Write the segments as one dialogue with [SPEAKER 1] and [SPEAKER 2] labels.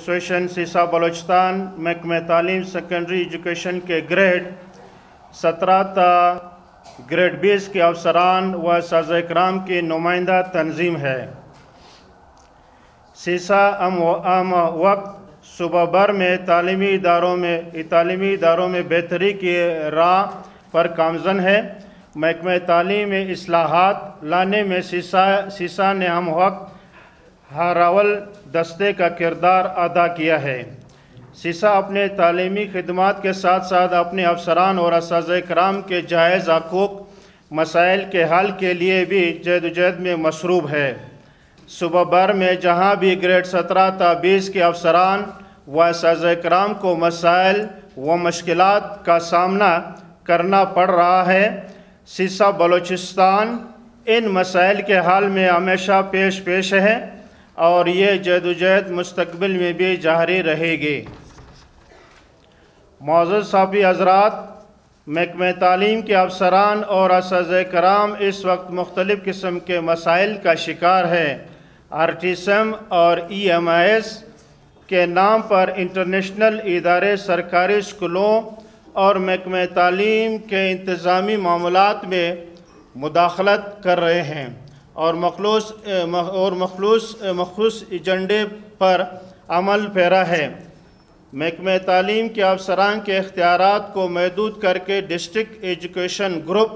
[SPEAKER 1] Association سیسا Balochistan محکمہ تعلیم secondary education کے گریڈ سترہ تا گریڈ بیس کے افسران و ساز اکرام کی نمائندہ تنظیم ہے سیسا ام ام وقت صبح بھر میں تعلیمی اداروں میں تعلیمی اداروں میں بہتری کی راہ پر کامزن ہے محکمہ تعلیم میں اصلاحات لانے میں سیسا سیسا نے ہم وقت ہاراول دستے کا کردار ادا کیا ہے۔ سیسا اپنے تعلیمی خدمات کے ساتھ ساتھ اپنے افسران اور اساتذہ کرام کے جائز حقوق، مسائل کے حل کے لیے بھی جید و جہد میں مصروب ہے۔ صبح بھر میں جہاں بھی گریڈ سترہ تا بیس کے افسران و اساتذہ کرام کو مسائل و مشکلات کا سامنا کرنا پڑ رہا ہے، سیسا بلوچستان ان مسائل کے حل میں ہمیشہ پیش پیش ہے۔ اور یہ جد و جہد مستقبل میں بھی جاری رہے گی۔ معزز صافی حضرات، محکمہ تعلیم کے افسران اور اساتذہ کرام اس وقت مختلف قسم کے مسائل کا شکار ہے آرٹیسم اور ای ایم آئی ایس کے نام پر انٹرنیشنل ادارے، سرکاری اسکولوں اور محکمہ تعلیم کے انتظامی معاملات میں مداخلت کر رہے ہیں۔ اور مخلوص اور مخلوص مخصوص ایجنڈے پر عمل پھیرا ہے۔ محکمہ تعلیم کے افسران کے اختیارات کو محدود کر کے district education group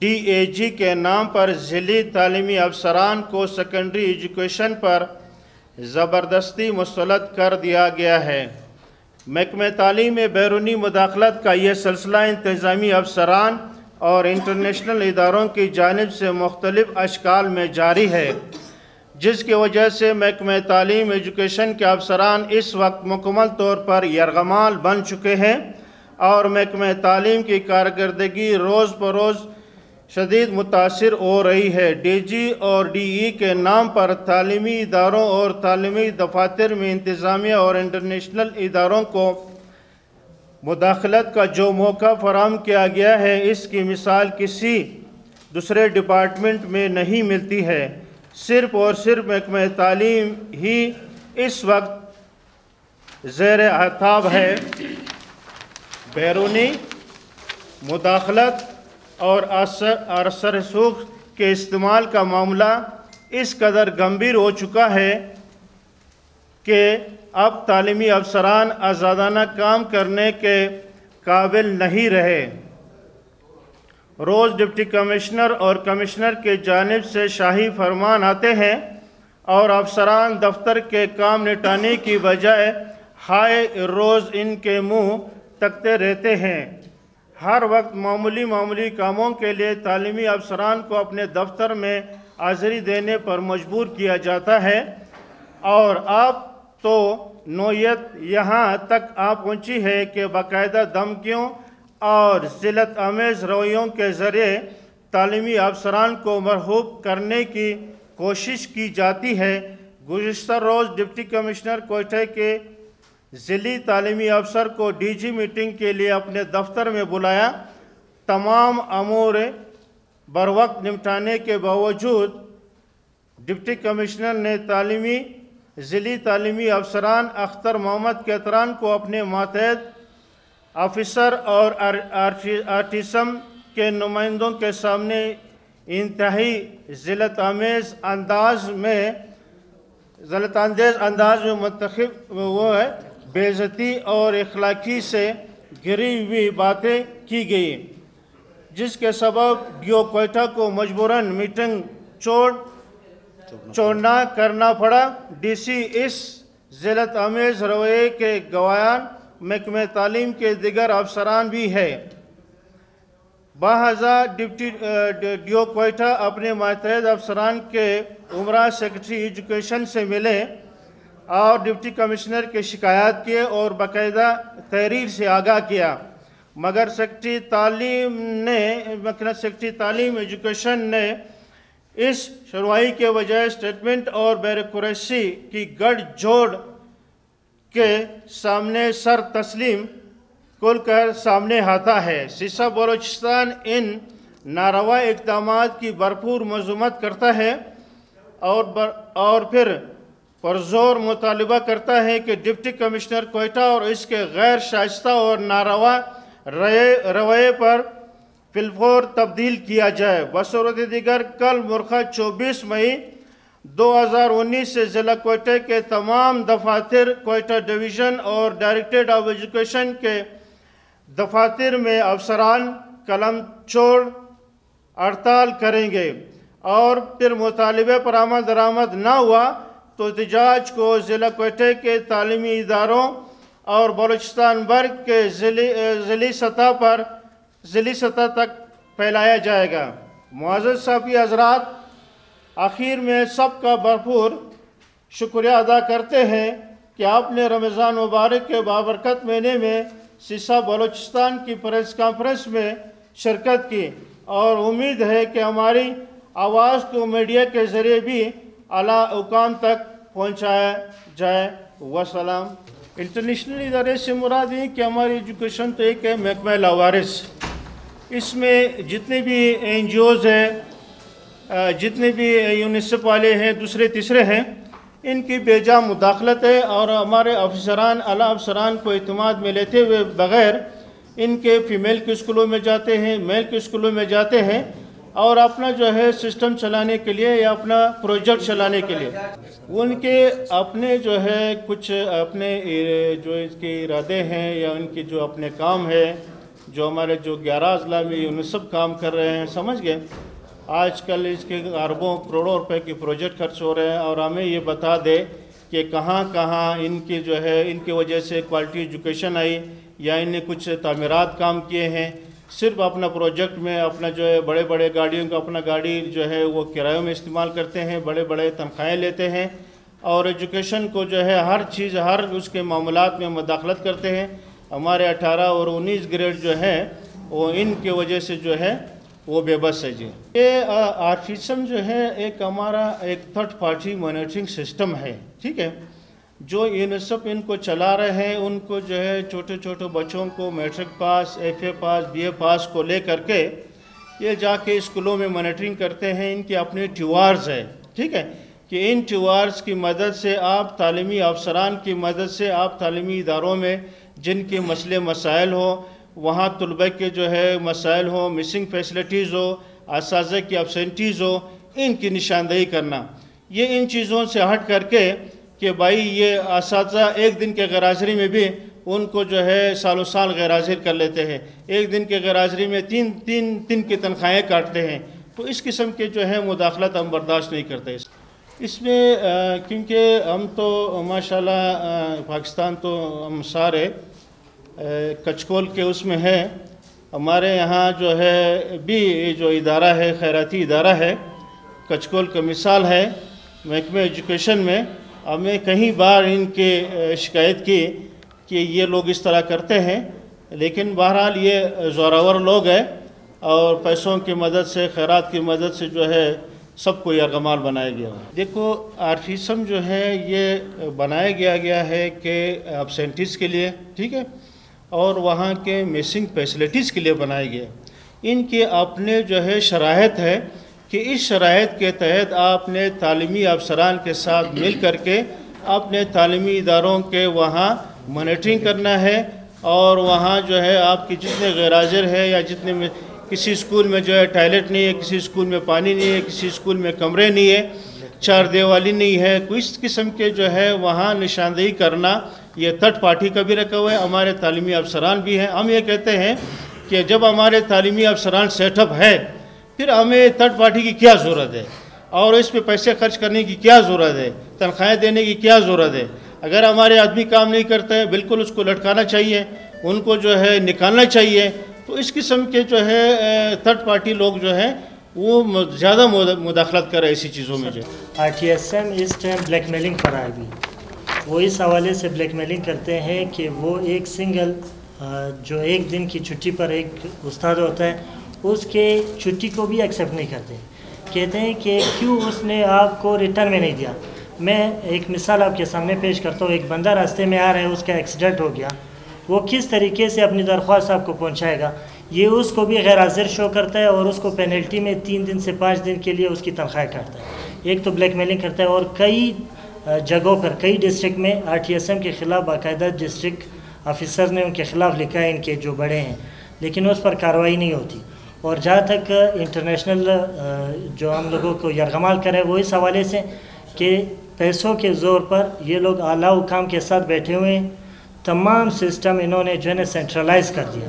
[SPEAKER 1] D A G کے نام پر ضلعی تعلیمی افسران کو سیکنڈری ایجوکیشن پر زبردستی مسلط کر دیا گیا ہے۔ محکمہ تعلیم میں بیرونی مداخلت کا یہ سلسلہ انتظامی افسران اور انٹرنیشنل اداروں کی جانب سے مختلف اشکال میں جاری ہے، جس کی وجہ سے محکمہ تعلیم ایجوکیشن کے افسران اس وقت مکمل طور پر یرغمال بن چکے ہیں اور محکمہ تعلیم کی کارکردگی روز بروز شدید متاثر ہو رہی ہے۔ ڈی جی اور ڈی ای کے نام پر تعلیمی اداروں اور تعلیمی دفاتر میں انتظامیہ اور انٹرنیشنل اداروں کو مداخلت کا جو موقع فراہم کیا گیا ہے، اس کی مثال کسی دوسرے ڈپارٹمنٹ میں نہیں ملتی ہے۔ صرف اور صرف محکمہ تعلیم ہی اس وقت زیر احتاب ہے۔ بیرونی مداخلت اور اثر سوخ کے استعمال کا معاملہ اس قدر گمبھیر ہو چکا ہے کہ اب تعلیمی افسران آزادانہ کام کرنے کے قابل نہیں رہے۔ روز ڈپٹی کمشنر اور کمشنر کے جانب سے شاہی فرمان آتے ہیں اور افسران دفتر کے کام نٹانے کی بجائے ہائے روز ان کے منہ تکتے رہتے ہیں۔ ہر وقت معمولی معمولی کاموں کے لیے تعلیمی افسران کو اپنے دفتر میں حاضری دینے پر مجبور کیا جاتا ہے اور اب تو نوعیت یہاں تک آ پہنچی ہے کہ باقاعدہ دھمکیوں اور ذلت امیز رویوں کے ذریعے تعلیمی افسران کو مرحوب کرنے کی کوشش کی جاتی ہے۔ گزشتہ روز ڈپٹی کمشنر کوئٹہ کے ضلعی تعلیمی افسر کو ڈی جی میٹنگ کے لیے اپنے دفتر میں بلایا۔ تمام امور بروقت نمٹانے کے باوجود ڈپٹی کمشنر نے تعلیمی ضلعی تعلیمی افسران اختر محمد کیتران کو اپنے ماتحد آفیسر اور آرٹیسم کے نمائندوں کے سامنے انتہائی ذلت آمیز انداز میں ذلت اندیز انداز میں منتخب وہ ہے بےزتی اور اخلاقی سے گری ہوئی باتیں کی گئی جس کے سبب ڈیو کوئٹہ کو مجبوراً میٹنگ چھوڑ چھوڑنا کرنا پڑا۔ ڈی سی اس ذلت امیز رویے کے گوایان محکمہ تعلیم کے دیگر افسران بھی ہے بہذا ڈپٹی ڈیو کوئٹہ اپنے ماتحد افسران کے عمرہ سیکٹری ایجوکیشن سے ملے اور ڈپٹی کمشنر کے شکایات کیے اور باقاعدہ تحریر سے آگاہ کیا۔ مگر سیکٹری تعلیم نے مکنہ سیکٹری تعلیم ایجوکیشن نے اس شروائی کے بجائے اسٹیٹمنٹ اور بیروکریسی کی گڑ جوڑ کے سامنے سر تسلیم کل کر سامنے آتا ہے۔ سیسا بلوچستان ان ناروا اقدامات کی بھرپور مذمت کرتا ہے اور اور پھر پرزور مطالبہ کرتا ہے کہ ڈپٹی کمشنر کوئٹہ اور اس کے غیر شائستہ اور ناروا رویے پر فلفور تبدیل کیا جائے۔ بصورت دیگر، کل مرخہ چوبیس مئی دو ہزار انیس سے ضلع کوئٹہ کے تمام دفاتر کوئٹہ ڈویژن اور ڈائریکٹریٹ آف ایجوکیشن کے دفاتر میں افسران قلم چھوڑ ہڑتال کریں گے اور پھر مطالبے پر عمل درآمد نہ ہوا تو احتجاج کو ضلع کوئٹہ کے تعلیمی اداروں اور بلوچستان برگ کے ضلعی سطح پر ضلعی سطح تک پھیلایا جائے گا۔ معزز صاحبی حضرات، آخر میں سب کا بھرپور شکریہ ادا کرتے ہیں کہ آپ نے رمضان مبارک کے بابرکت مہینے میں سیسا بلوچستان کی پریس کانفرنس میں شرکت کی اور امید ہے کہ ہماری آواز کو میڈیا کے ذریعے بھی اعلیٰ حکام تک پہنچایا جائے۔ وسلام۔ انٹرنیشنل ادارے سے مراد یہ کہ ہماری ایجوکیشن تو ایک ہے، محکمہ لاوارث۔ اس میں جتنے بھی این جی اوز ہیں جتنے بھی یونیسپ والے ہیں، دوسرے تیسرے ہیں، ان کی بے جا مداخلت ہے اور ہمارے افسران، اعلیٰ افسران کو اعتماد میں لیتے ہوئے بغیر ان کے فیمیل کے اسکولوں میں جاتے ہیں، میل کے اسکولوں میں جاتے ہیں اور اپنا جو ہے سسٹم چلانے کے لیے یا اپنا پروجیکٹ چلانے کے لیے۔ ان کے اپنے جو ہے کچھ اپنے جو اس کے ارادے ہیں یا ان کے جو اپنے کام ہے جو ہمارے جو گیارہ اضلاع میں یونیسپ کام کر رہے ہیں، سمجھ گئے؟ آج کل اس کے اربوں کروڑوں روپے کے پروجیکٹ خرچ ہو رہے ہیں اور ہمیں یہ بتا دے کہ کہاں کہاں ان کی جو ہے، ان کی وجہ سے کوالٹی ایجوکیشن آئی، یا ان نے کچھ تعمیرات کام کیے ہیں۔ صرف اپنا پروجیکٹ میں اپنا جو ہے بڑے بڑے گاڑیوں کا اپنا گاڑی جو ہے وہ کرایوں میں استعمال کرتے ہیں، بڑے بڑے تنخواہیں لیتے ہیں۔ اور ایجوکیشن کو جو ہے، ہر چیز، ہر اس کے معاملات میں مداخلت کرتے ہیں۔ ہمارے اٹھارہ اور انیس گریڈ جو ہے وہ ان کی وجہ سے جو ہے، وہ بے بس ہے جی۔ یہ آرٹیسم جو ہے، ایک ہمارا ایک تھرڈ پارٹی مانیٹرنگ سسٹم ہے، ٹھیک ہے؟ جو یونیسپ ان کو چلا رہے ہیں، ان کو جو ہے چھوٹے چھوٹے بچوں کو matric pass, F A pass, B A pass کو لے کر کے یہ جا کے اسکولوں میں مانیٹرنگ کرتے ہیں۔ ان کے اپنے ٹیوارز ہے ٹھیک ہے؟ کہ ان ٹیوارز کی مدد سے آپ تعلیمی افسران کی مدد سے آپ تعلیمی اداروں میں جن کے مسئلے مسائل ہوں، وہاں طلبہ کے جو ہے مسائل ہوں مسنگ فیسلٹیز ہو اساتذہ کی ابسینٹیز ہو ان کی نشاندہی کرنا۔ یہ ان چیزوں سے ہٹ کر کے کہ بھائی یہ اساتذہ ایک دن کے غیر حاضری میں بھی ان کو جو ہے سال و سال غیر حاضر کر لیتے ہیں۔ ایک دن کے غیر حاضری میں تین تین دن کی تنخواہیں کاٹتے ہیں۔ تو اس قسم کے جو ہے مداخلت ہم برداشت نہیں کرتے۔ اس میں کیونکہ ہم تو، ماشاءاللہ پاکستان تو ہم سارے کچکول کے اس میں ہے ہمارے یہاں جو ہے، بھی جو ادارہ ہے، خیراتی ادارہ ہے، کچکول کا مثال ہے، محکمہ ایجوکیشن میں۔ ہمیں کہیں بار ان کے شکایت کی کہ یہ لوگ اس طرح کرتے ہیں، لیکن بہرحال یہ زوراور لوگ ہیں اور پیسوں کی مدد سے، خیرات کی مدد سے جو ہے سب کو یرغمال بنایا گیا۔ دیکھو آرٹیسم جو ہے، یہ بنایا گیا گیا ہے کہ ابسینٹیز کے لیے، ٹھیک ہے، اور وہاں کے میسنگ فیسلٹیز کے لیے بنائے گئے ان کے اپنے جو ہے شرائط ہے کہ اس شرائط کے تحت آپ نے تعلیمی افسران کے ساتھ مل کر کے اپنے تعلیمی اداروں کے وہاں مانیٹرنگ کرنا ہے، اور وہاں جو ہے آپ کی جتنے غیر حاضر ہے یا جتنے میں کسی اسکول میں جو ہے ٹائلٹ نہیں ہے، کسی اسکول میں پانی نہیں ہے، کسی اسکول میں کمرے نہیں ہے، چار دیوالی نہیں ہے۔ کوئی اس قسم کے جو ہے وہاں نشاندہی کرنا، یہ تھرڈ پارٹی کا بھی رکھا ہوا ہے، ہمارے تعلیمی افسران بھی ہیں۔ ہم یہ کہتے ہیں کہ جب ہمارے تعلیمی افسران سیٹ اپ ہے پھر ہمیں تھرڈ پارٹی کی کیا ضرورت ہے؟ اور اس پہ پیسے خرچ کرنے کی کیا ضرورت ہے؟ تنخواہیں دینے کی کیا ضرورت ہے؟ اگر ہمارے آدمی کام نہیں کرتے، بالکل اس کو لٹکانا چاہیے، ان کو جو ہے نکالنا چاہیے۔ اس قسم کے جو ہے تھرڈ پارٹی لوگ جو ہیں، وہ زیادہ مداخلت کر رہے ایسی چیزوں میں جو
[SPEAKER 2] آر ٹی ایس ایم اس ٹائم بلیک میلنگ پر آئے بھی وہ اس حوالے سے بلیک میلنگ کرتے ہیں کہ وہ ایک سنگل جو ایک دن کی چھٹی پر ایک استاد ہوتا ہے، اس کے چھٹی کو بھی ایکسیپٹ نہیں کرتے۔ کہتے ہیں کہ کیوں اس نے آپ کو ریٹرن میں نہیں دیا؟ میں ایک مثال آپ کے سامنے پیش کرتا ہوں۔ ایک بندہ راستے میں آ رہا ہے، اس کا ایکسیڈنٹ ہو گیا۔ وہ کس طریقے سے اپنی درخواست آپ کو پہنچائے گا؟ یہ اس کو بھی غیر حاضر شو کرتا ہے اور اس کو پینلٹی میں تین دن سے پانچ دن کے لیے اس کی تنخواہ کاٹتا ہے۔ ایک تو بلیک میلنگ کرتا ہے اور کئی جگہوں پر، کئی ڈسٹرکٹ میں آر ٹی ایس ایم کے خلاف باقاعدہ ڈسٹرکٹ آفیسر نے ان کے خلاف لکھا ہے، ان کے جو بڑے ہیں۔ لیکن اس پر کارروائی نہیں ہوتی۔ اور جہاں تک انٹرنیشنل جو ہم لوگوں کو یرغمال کرے وہ اس حوالے سے کہ پیسوں کے زور پر یہ لوگ اعلیٰ حکام کے ساتھ بیٹھے ہوئے ہیں۔ تمام سسٹم انہوں نے جو ہے نا سینٹرلائز کر دیا۔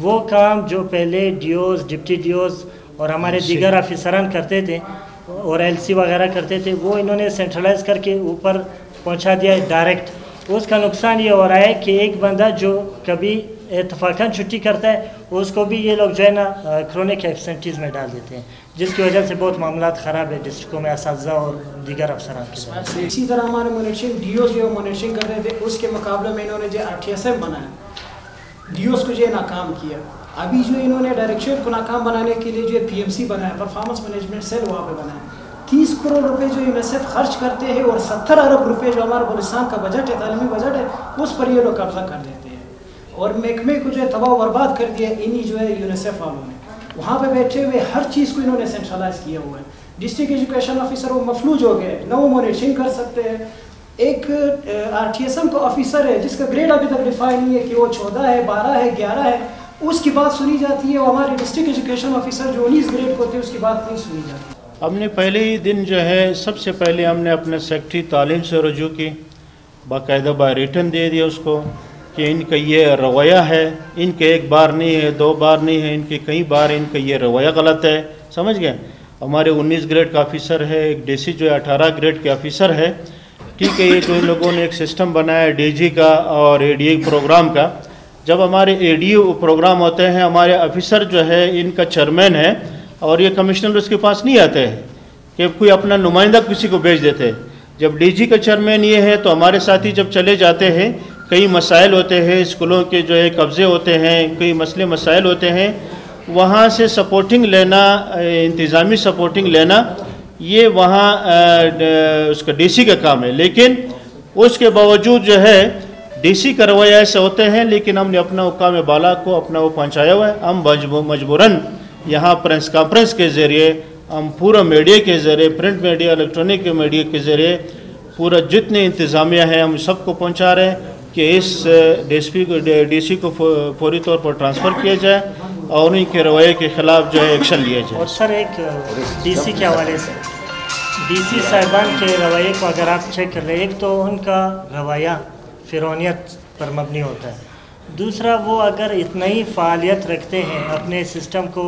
[SPEAKER 2] وہ کام جو پہلے ڈیوز ڈپٹی ڈیوز اور ہمارے دیگر آفیسران کرتے تھے اور ایل سی وغیرہ کرتے تھے وہ انہوں نے سینٹرلائز کر کے اوپر پہنچا دیا ہے ڈائریکٹ۔ اس کا نقصان یہ ہو رہا ہے کہ ایک بندہ جو کبھی اتفاقاً چھٹی کرتا ہے اس کو بھی یہ لوگ جو ہے نا کرونک ایبسنٹیز میں ڈال دیتے ہیں۔ جس کی وجہ سے بہت معاملات خراب ہے ڈسٹرکوں میں اساتذہ اور دیگر افسران کے
[SPEAKER 3] اسی طرح ہمارے مونیٹرنگ ڈیوز جو مونیٹرنگ کر رہے تھے، اس کے مقابلے میں انہوں نے جو آر ٹی ایس ایم بنایا ڈیوز کو جو ناکام کیا۔ ابھی جو انہوں نے ڈائریکشن کو ناکام بنانے کے لیے جو پی ایم سی بنایا پرفارمنس مینجمنٹ سیل وہاں پہ بنایا۔ تیس کروڑ روپے جو یونیسیف خرچ کرتے ہیں اور ستر ارب روپے جو ہمارا بلوچستان کا بجٹ ہے، تعلیمی بجٹ ہے، اس پر یہ لوگ قبضہ کر دیتے ہیں۔ اور محکمے کو جو ہے تباہ و برباد کر دیا انہی جو ہے یونیسیف والوں نے۔ وہاں پہ بیٹھے ہوئے ہر چیز کو انہوں نے سینٹرلائز کیا ہوا ہے ڈسٹرکٹ ایجوکیشن آفیسر وہ مفلوج ہو گئے، نہ وہ مانیٹرنگ کر سکتے ہیں۔ ایک آر ٹی ایس ایم کا آفیسر ہے جس کا گریڈ ابھی تک ڈیفائن نہیں ہے کہ وہ چودہ ہے، بارہ ہے، گیارہ ہے۔ اس کی بات سنی جاتی ہے وہ ہمارے ڈسٹرکٹ ایجوکیشن آفیسر جو انیس گریڈ کو ہوتے ہیں اس کی بات نہیں سنی جاتی۔
[SPEAKER 1] ہم نے پہلے ہی دن جو ہے، سب سے پہلے ہم نے اپنے سیکٹری تعلیم سے رجوع کی، باقاعدہ بائی ریٹن دے دیا اس کو۔ کہ ان کا یہ رویہ ہے، ان کے ایک بار نہیں ہے، دو بار نہیں ہے، ان کے کئی بار ان کا یہ رویہ غلط ہے۔ سمجھ گئے؟ ہمارے انیس گریڈ کا آفیسر ہے، ایک ڈی سی جو ہے، اٹھارہ گریڈ کے آفیسر ہے۔ ٹھیک ہے، یہ جو لوگوں نے ایک سسٹم بنایا ہے، ڈی جی کا اور اے ڈی اے پروگرام کا، جب ہمارے اے ڈی او پروگرام ہوتے ہیں، ہمارے آفیسر جو ہے، ان کا چیئرمین ہے اور یہ کمشنر اس کے پاس نہیں آتے ہیں کہ کوئی اپنا نمائندہ کسی کو بھیج دیتے۔ جب ڈی جی کا چیئرمین یہ ہے، تو ہمارے ساتھی جب چلے جاتے ہیں کئی مسائل ہوتے ہیں، اسکولوں کے جو ہے قبضے ہوتے ہیں، کئی مسئلے مسائل ہوتے ہیں، وہاں سے سپورٹنگ لینا انتظامی سپورٹنگ لینا، یہ وہاں اس کا ڈی سی کا کام ہے۔ لیکن اس کے باوجود جو ہے ڈی سی کا ایسے ہوتے ہیں، لیکن ہم نے اپنا حکام بالا کو اپنا وہ پہنچایا ہوا ہے۔ ہم مجبوراً یہاں پریس کانفرنس کے ذریعے، ہم پورا میڈیا کے ذریعے پرنٹ میڈیا الیکٹرانک میڈیا کے ذریعے پورا جتنے انتظامیہ ہیں، ہم سب کو پہنچا رہے ہیں۔ کہ اس ڈی سی کو ڈی سی کو فوری طور پر ٹرانسفر کیا جائے اور انہیں کے رویے کے خلاف جو ہے ایکشن لیا جائے۔
[SPEAKER 2] اور سر ایک ڈی سی کے حوالے سے ڈی سی صاحبان کے رویے کو اگر آپ چیک کر رہے ایک تو ان کا رویہ فرونیت پر مبنی ہوتا ہے، دوسرا وہ اگر اتنا ہی فعالیت رکھتے ہیں اپنے سسٹم کو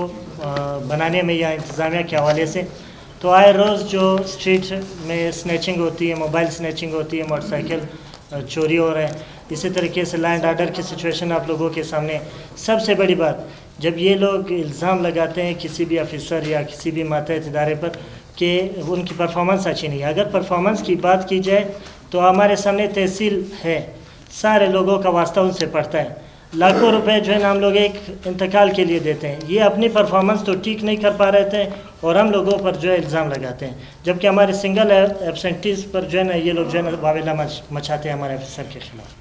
[SPEAKER 2] بنانے میں یا انتظامیہ کے حوالے سے، تو آئے روز جو اسٹریٹ میں سنیچنگ ہوتی ہے، موبائل سنیچنگ ہوتی ہے، موٹر سائیکل چوری ہو رہے ہیں اسی طریقے سے لینڈ آرڈر کی سچویشن آپ لوگوں کے سامنے سب سے بڑی بات، جب یہ لوگ الزام لگاتے ہیں کسی بھی آفیسر یا کسی بھی ماتحت ادارے پر کہ ان کی پرفارمنس اچھی نہیں ہے۔ اگر پرفارمنس کی بات کی جائے تو ہمارے سامنے تحصیل ہے۔ سارے لوگوں کا واسطہ ان سے پڑتا ہے۔ لاکھوں روپے جو ہے نا ہم لوگ ایک انتقال کے لیے دیتے ہیں۔ یہ اپنی پرفارمنس تو ٹھیک نہیں کر پا رہے تھے اور ہم لوگوں پر جو ہے الزام لگاتے ہیں۔ جبکہ ہمارے سنگل ایبسنٹیز پر جو ہے نا یہ لوگ جو ہے نا واویلا مچاتے ہیں ہمارے افسر کے خلاف۔